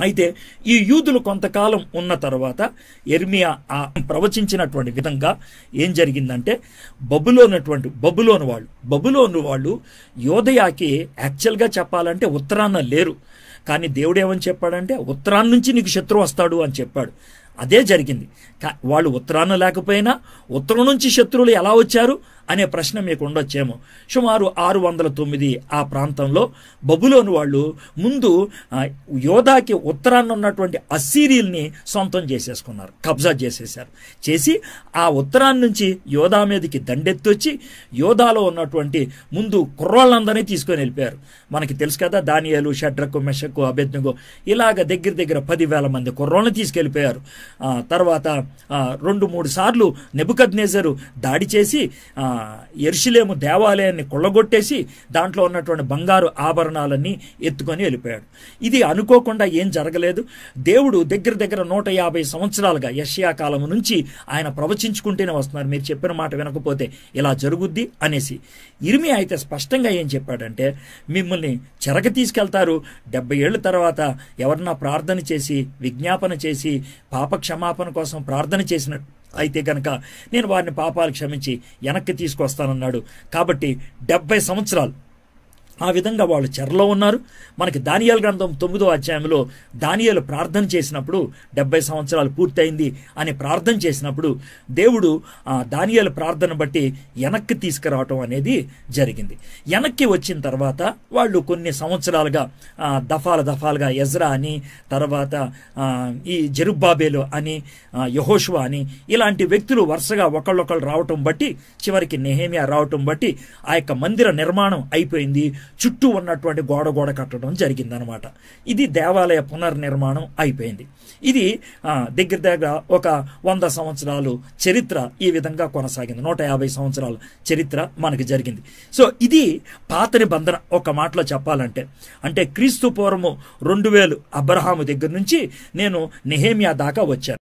అయితే ఈ యూదులు కొంతకాలం ఉన్న తర్వాత ఎర్మియా ఆ ప్రవచించినటువంటి విధంగా ఏం జరిగిందంటే బబులోనటువంటి బబులోను వాళ్ళు బబులోను వాళ్ళు యోధయాకి యాక్చువల్గా చెప్పాలంటే ఉత్తరాన లేరు. కానీ దేవుడు ఏమని చెప్పాడంటే ఉత్తరాన్ని నుంచి నీకు శత్రువు వస్తాడు అని చెప్పాడు. అదే జరిగింది. వాళ్ళు ఉత్తరాన లేకపోయినా ఉత్తరం నుంచి శత్రువులు ఎలా వచ్చారు అనే ప్రశ్న మీకు ఉండొచ్చేమో. సుమారు ఆరు వందల తొమ్మిది ఆ ప్రాంతంలో బబులోని వాళ్ళు ముందు యోధాకి ఉత్తరాన్ని ఉన్నటువంటి అస్సీరియల్ని సొంతం చేసేసుకున్నారు. కబ్జా చేసేశారు. చేసి ఆ ఉత్తరాన్ని నుంచి యోధా మీదకి దండెత్తొచ్చి యోధాలో ఉన్నటువంటి ముందు కుర్రాళ్ళందరినీ తీసుకొని వెళ్ళిపోయారు. మనకి తెలుసు కదా దానియాలు షడ్రకు మెషకు అభెజ్ఞకు ఇలాగ దగ్గర దగ్గర పదివేల మంది కుర్రాళ్ళని తీసుకెళ్ళిపోయారు. తర్వాత రెండు మూడు సార్లు నెబుకద్నేజరు దాడి చేసి ఎర్షిలేము దేవాలయాన్ని కొల్లగొట్టేసి దాంట్లో ఉన్నటువంటి బంగారు ఆభరణాలన్నీ ఎత్తుకొని వెళ్ళిపోయాడు. ఇది అనుకోకుండా ఏం జరగలేదు. దేవుడు దగ్గర దగ్గర నూట యాభై సంవత్సరాలుగా యష్యా కాలం నుంచి ఆయన ప్రవచించుకుంటూనే వస్తున్నారు. మీరు చెప్పిన మాట వినకపోతే ఇలా జరుగుద్ది అనేసి. ఇరిమి అయితే స్పష్టంగా ఏం చెప్పాడంటే మిమ్మల్ని చెరక తీసుకెళ్తారు. డెబ్బై ఏళ్ళ తర్వాత ఎవరన్నా ప్రార్థన చేసి విజ్ఞాపన చేసి పాప క్షమాపణ కోసం ప్రార్థన చేసిన అయితే కనుక నేను వారిని పాపాలు క్షమించి వెనక్కి తీసుకొస్తానన్నాడు. కాబట్టి డెబ్బై సంవత్సరాలు ఆ విధంగా వాళ్ళు చెరలో ఉన్నారు. మనకి దానియాల గ్రంథం తొమ్మిదో అధ్యాయంలో దానియాలు ప్రార్థన చేసినప్పుడు డెబ్బై సంవత్సరాలు పూర్తయింది అని ప్రార్థన చేసినప్పుడు దేవుడు ఆ దానియాల ప్రార్థన బట్టి వెనక్కి తీసుకురావటం అనేది జరిగింది. వెనక్కి వచ్చిన తర్వాత వాళ్ళు కొన్ని సంవత్సరాలుగా దఫాల దఫాలుగా ఎజ్రా అని తర్వాత ఈ జెరుబ్బాబేలు అని యహోష్వా అని ఇలాంటి వ్యక్తులు వరుసగా ఒకళ్ళొకళ్ళు రావటం బట్టి చివరికి నెహేమియా రావటం బట్టి ఆ యొక్క మందిర నిర్మాణం అయిపోయింది. చుట్టూ ఉన్నటువంటి గోడ గోడ కట్టడం జరిగిందనమాట. ఇది దేవాలయ పునర్నిర్మాణం అయిపోయింది. ఇది ఆ, దగ్గర దగ్గర ఒక వంద సంవత్సరాలు చరిత్ర ఈ విధంగా కొనసాగింది. నూట యాభై సంవత్సరాల చరిత్ర మనకి జరిగింది. సో ఇది పాత నిబంధన. ఒక మాటలో చెప్పాలంటే అంటే క్రీస్తు పూర్వము రెండు వేలు అబ్రహాము దగ్గర నుంచి నేను నెహేమియా దాకా వచ్చాను.